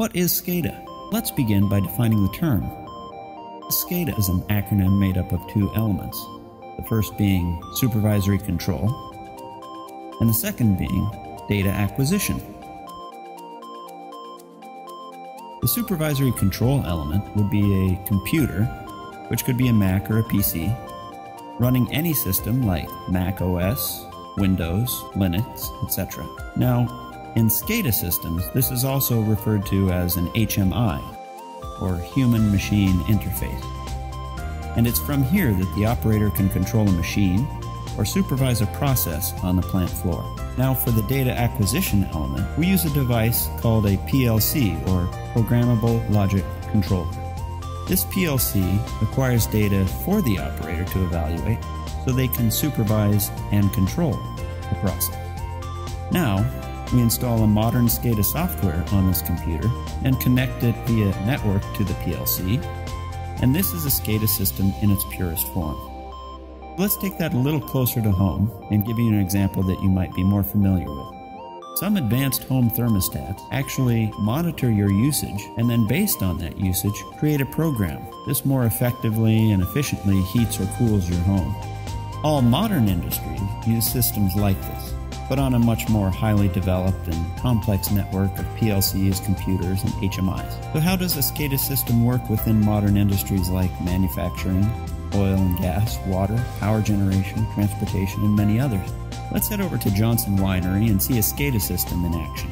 What is SCADA? Let's begin by defining the term. SCADA is an acronym made up of two elements, the first being supervisory control, and the second being data acquisition. The supervisory control element would be a computer, which could be a Mac or a PC, running any system like Mac OS, Windows, Linux, etc. Now, in SCADA systems, this is also referred to as an HMI, or Human Machine Interface. And it's from here that the operator can control a machine or supervise a process on the plant floor. Now, for the data acquisition element, we use a device called a PLC, or Programmable Logic Controller. This PLC acquires data for the operator to evaluate so they can supervise and control the process. Now, we install a modern SCADA software on this computer and connect it via network to the PLC, and this is a SCADA system in its purest form. Let's take that a little closer to home and give you an example that you might be more familiar with. Some advanced home thermostats actually monitor your usage and then, based on that usage, create a program. This more effectively and efficiently heats or cools your home. All modern industries use systems like this but on a much more highly developed and complex network of PLCs, computers, and HMIs. So, how does a SCADA system work within modern industries like manufacturing, oil and gas, water, power generation, transportation, and many others? Let's head over to Johnson Winery and see a SCADA system in action.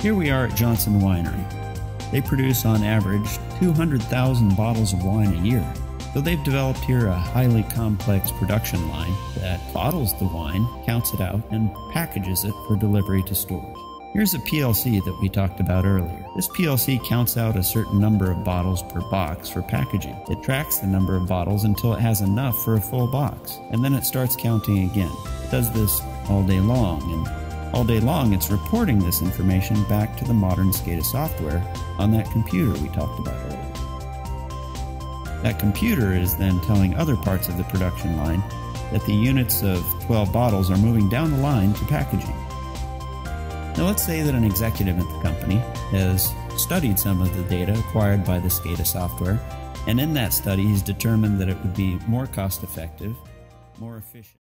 Here we are at Johnson Winery. They produce on average 200,000 bottles of wine a year. So they've developed here a highly complex production line that bottles the wine, counts it out, and packages it for delivery to stores. Here's a PLC that we talked about earlier. This PLC counts out a certain number of bottles per box for packaging. It tracks the number of bottles until it has enough for a full box, and then it starts counting again. It does this all day long, and all day long it's reporting this information back to the modern SCADA software on that computer we talked about earlier. That computer is then telling other parts of the production line that the units of 12 bottles are moving down the line to packaging. Now, let's say that an executive at the company has studied some of the data acquired by the SCADA software, and in that study, he's determined that it would be more cost effective, more efficient.